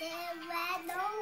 Where don't